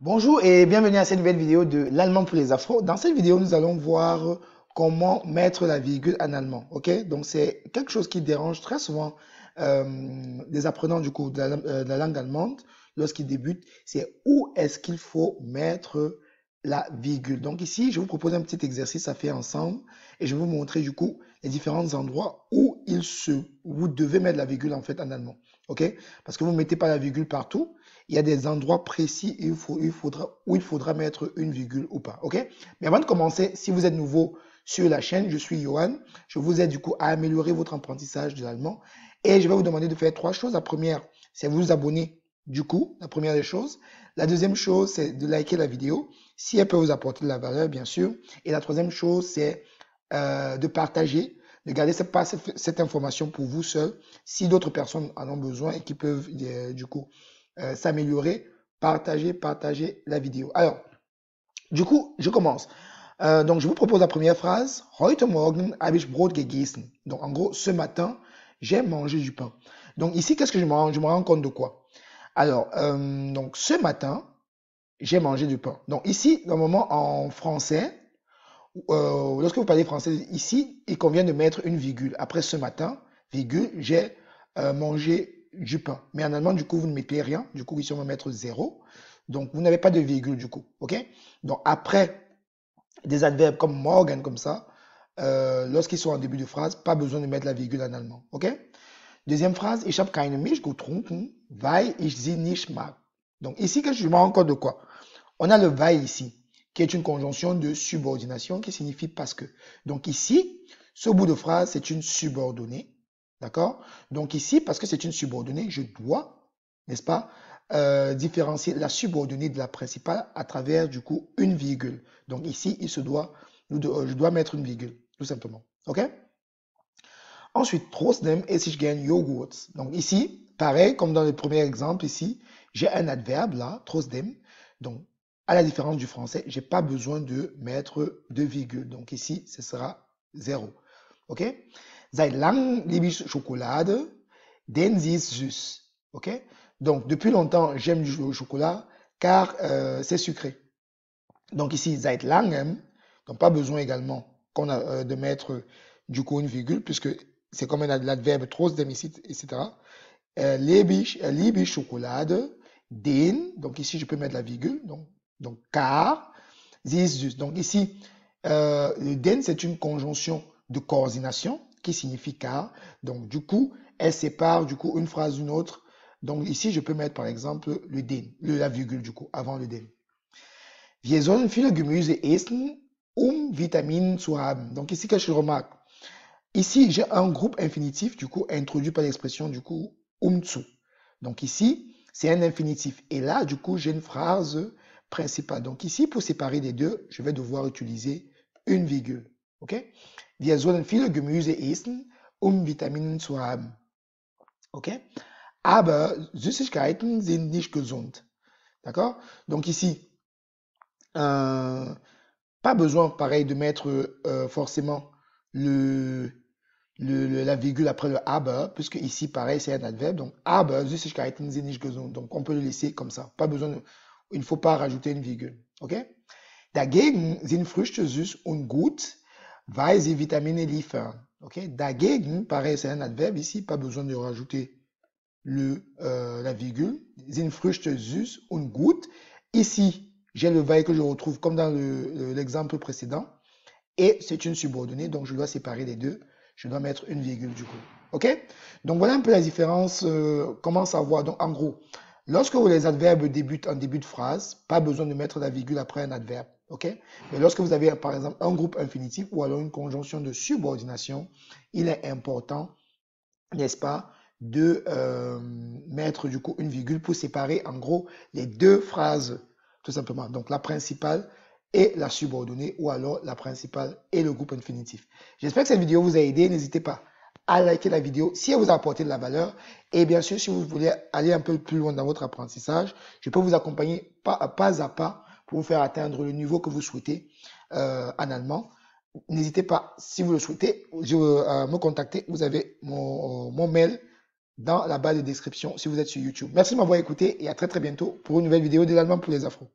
Bonjour et bienvenue à cette nouvelle vidéo de l'allemand pour les afros. Dans cette vidéo, nous allons voir comment mettre la virgule en allemand. Ok, donc c'est quelque chose qui dérange très souvent euh, les apprenants du coup de la, euh, langue allemande lorsqu'ils débutent. C'est où est-ce qu'il faut mettre la virgule? Donc ici, je vous propose un petit exercice à faire ensemble et je vais vous montrer du coup les différents endroits où il se, vous devez mettre la virgule en fait en allemand. Ok? Parce que vous ne mettez pas la virgule partout. Il y a des endroits précis où il, faudra mettre une virgule ou pas. Ok? Mais avant de commencer, si vous êtes nouveau sur la chaîne, je suis Johan. Je vous aide du coup à améliorer votre apprentissage de l'allemand et je vais vous demander de faire trois choses. La première, c'est vous abonner du coup, la première des choses. La deuxième chose, c'est de liker la vidéo si elle peut vous apporter de la valeur, bien sûr. Et la troisième chose, c'est euh, de partager, de garder cette, cette, information pour vous seul. Si d'autres personnes en ont besoin et qui peuvent, euh, du coup, euh, s'améliorer, partagez, partagez la vidéo. Alors, du coup, je commence. Euh, donc, je vous propose la première phrase. Heute Morgen habe ich Brot gegessen. Donc, en gros, ce matin, j'ai mangé du pain. Donc, ici, qu'est-ce que je me rends, je me rends compte de quoi? Alors, euh, donc ce matin, j'ai mangé du pain. Donc ici, normalement en français, euh, lorsque vous parlez français, ici, il convient de mettre une virgule. Après ce matin, virgule, j'ai euh, mangé du pain. Mais en allemand, du coup, vous ne mettez rien. Du coup, ici, on va mettre zéro. Donc, vous n'avez pas de virgule, du coup. OK? Donc, après des adverbes comme morgen, comme ça, lorsqu'ils sont en début de phrase, pas besoin de mettre la virgule en allemand. OK? Deuxième phrase, ich habe keine Milch getrunken, weil ich sie nicht mag. Donc ici, que je rends compte de quoi On a le weil ici, qui est une conjonction de subordination qui signifie parce que. Donc ici, ce bout de phrase, c'est une subordonnée. D'accord? Donc ici, parce que c'est une subordonnée, je dois, n'est-ce pas, euh, différencier la subordonnée de la principale à travers, du coup, une virgule. Donc ici, il se doit, je dois mettre une virgule, tout simplement. OK? Ensuite, trotzdem esse ich gern Joghurt. Donc ici, pareil comme dans le premier exemple ici, j'ai un adverbe là, trotzdem. Donc, à la différence du français, j'ai pas besoin de mettre de virgule. Donc ici, ce sera zéro. OK? Seit lang liebe ich Schokolade, denn sie. OK? Donc, depuis longtemps, j'aime le chocolat car euh, c'est sucré. Donc ici, seit langem, donc pas besoin également qu'on a euh, de mettre du coup une virgule puisque c'est comme un adverbe trotzdem ici, etc. Euh, liebe Schokolade, den, donc ici je peux mettre la virgule, donc, donc car, this, donc ici, euh, le den c'est une conjonction de coordination qui signifie car, donc du coup, elle sépare du coup une phrase d'une autre, donc ici je peux mettre par exemple le den, le, la virgule du coup, avant le den. Wir sollen viele Gemüse essen, um Vitaminen zu. Donc ici, qu'est-ce que je remarque? Ici, j'ai un groupe infinitif, du coup, introduit par l'expression, du coup, umzu. Donc ici, c'est un infinitif. Et là, du coup, j'ai une phrase principale. Donc ici, pour séparer les deux, je vais devoir utiliser une virgule. OK? Wir sollen viele Gemüse essen, um Vitaminen zu haben. OK? Aber Süßigkeiten sind nicht gesund. D'accord? Donc ici, euh, pas besoin, pareil, de mettre euh, forcément le, le, la virgule après le aber, puisque ici, pareil, c'est un adverbe. Donc, aber Süßigkeiten sind nicht gesund. Donc, on peut le laisser comme ça. Pas besoin de, il ne faut pas rajouter une virgule. OK? Dagegen sind Früchte süß und gut, weil sie Vitamine liefern. OK? Dagegen, pareil, c'est un adverbe ici. Pas besoin de rajouter euh, la virgule. Sind Früchte süß und gut. Ici, j'ai le weil que je retrouve comme dans l'exemple le, précédent et c'est une subordonnée, donc je dois séparer les deux. Je dois mettre une virgule du coup. Donc voilà un peu la différence, euh, comment savoir. En gros, lorsque les adverbes débutent en début de phrase, pas besoin de mettre la virgule après un adverbe. Mais lorsque vous avez par exemple un groupe infinitif ou alors une conjonction de subordination, il est important, n'est-ce pas, de euh, mettre du coup une virgule pour séparer en gros les deux phrases, tout simplement. Donc la principale et la subordonnée ou alors la principale et le groupe infinitif. J'espère que cette vidéo vous a aidé. N'hésitez pas à liker la vidéo si elle vous a apporté de la valeur. Et bien sûr, si vous voulez aller un peu plus loin dans votre apprentissage, je peux vous accompagner pas, pas à pas pour vous faire atteindre le niveau que vous souhaitez euh, en allemand. N'hésitez pas, si vous le souhaitez, je, euh, me contacter. Vous avez mon, mon mail dans la barre de description si vous êtes sur YouTube. Merci de m'avoir écouté et à très très bientôt pour une nouvelle vidéo de l'allemand pour les afros.